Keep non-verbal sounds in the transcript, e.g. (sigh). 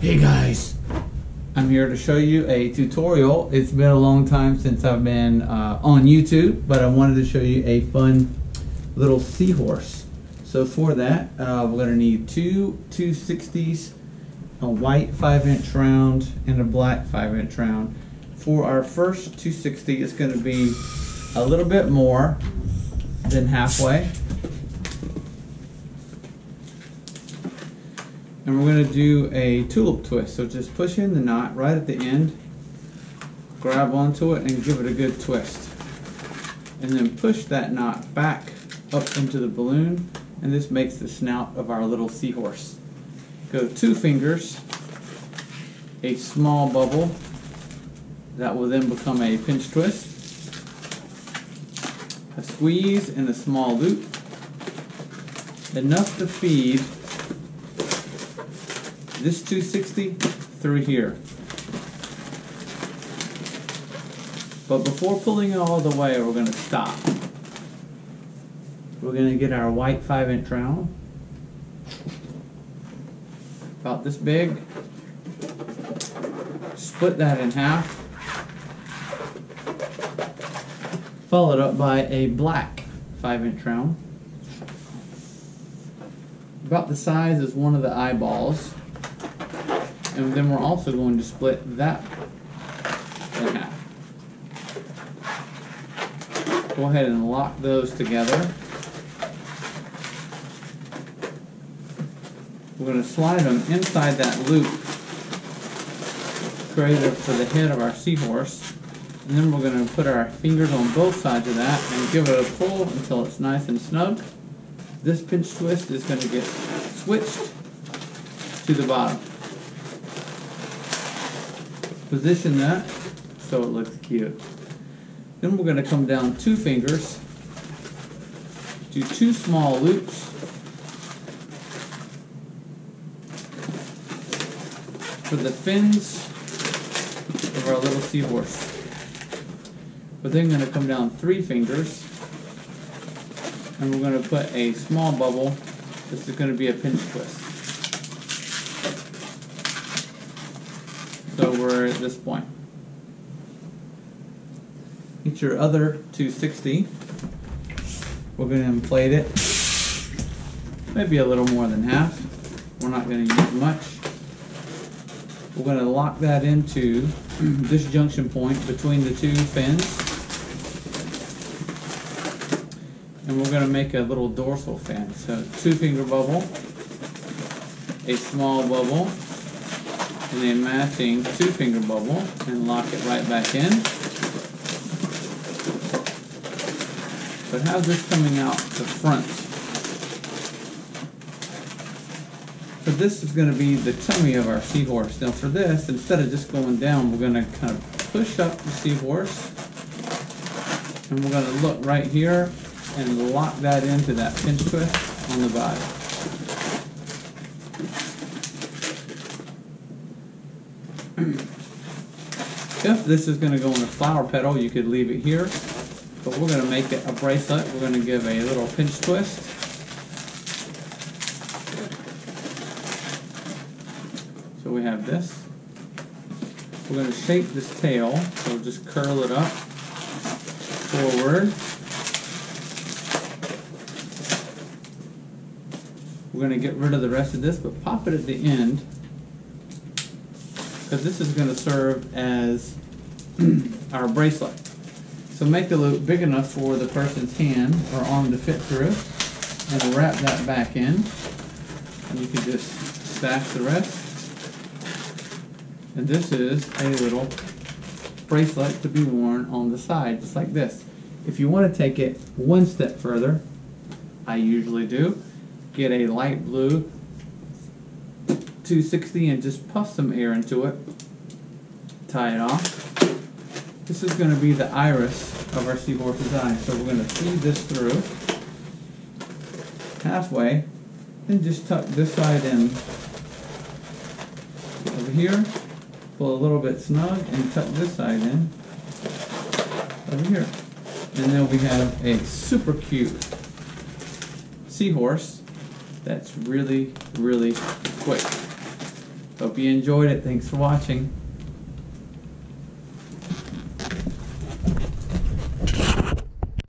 Hey guys, I'm here to show you a tutorial. It's been a long time since I've been uh, on YouTube, but I wanted to show you a fun little seahorse. So for that, uh, we're to need two 260s, a white 5 inch round, and a black 5 inch round. For our first 260, it's going to be a little bit more than halfway. And we're going to do a tulip twist. So just push in the knot right at the end, grab onto it and give it a good twist. And then push that knot back up into the balloon and this makes the snout of our little seahorse. Go two fingers, a small bubble, that will then become a pinch twist, a squeeze and a small loop, enough to feed this 260 through here. But before pulling it all the way, we're going to stop. We're going to get our white 5 inch round. About this big. Split that in half. Followed up by a black 5 inch round. About the size as one of the eyeballs and then we're also going to split that in half. Go ahead and lock those together. We're going to slide them inside that loop created for the head of our seahorse. And then we're going to put our fingers on both sides of that and give it a pull until it's nice and snug. This pinch twist is going to get switched to the bottom position that so it looks cute. Then we're going to come down two fingers, do two small loops, for the fins of our little seahorse. We're then going to come down three fingers, and we're going to put a small bubble. This is going to be a pinch twist. So we're at this point. Get your other 260. We're going to inflate it. Maybe a little more than half. We're not going to use much. We're going to lock that into (clears throat) this junction point between the two fins. And we're going to make a little dorsal fin. So two finger bubble, a small bubble, and a matching two finger bubble and lock it right back in. But how's this coming out the front? So this is going to be the tummy of our seahorse. Now for this, instead of just going down, we're going to kind of push up the seahorse. And we're going to look right here and lock that into that pinch twist on the body. If this is going to go in a flower petal, you could leave it here. But we're going to make it a bracelet. We're going to give a little pinch twist. So we have this. We're going to shape this tail. So just curl it up forward. We're going to get rid of the rest of this, but pop it at the end because this is going to serve as (clears throat) our bracelet. So make the loop big enough for the person's hand or arm to fit through and wrap that back in. And you can just stash the rest. And this is a little bracelet to be worn on the side, just like this. If you want to take it one step further, I usually do, get a light blue 260 and just puff some air into it. Tie it off. This is going to be the iris of our seahorse's eye. So we're going to feed this through halfway and just tuck this side in over here. Pull a little bit snug and tuck this side in over here. And then we have a super cute seahorse that's really, really quick. Hope you enjoyed it. Thanks for watching.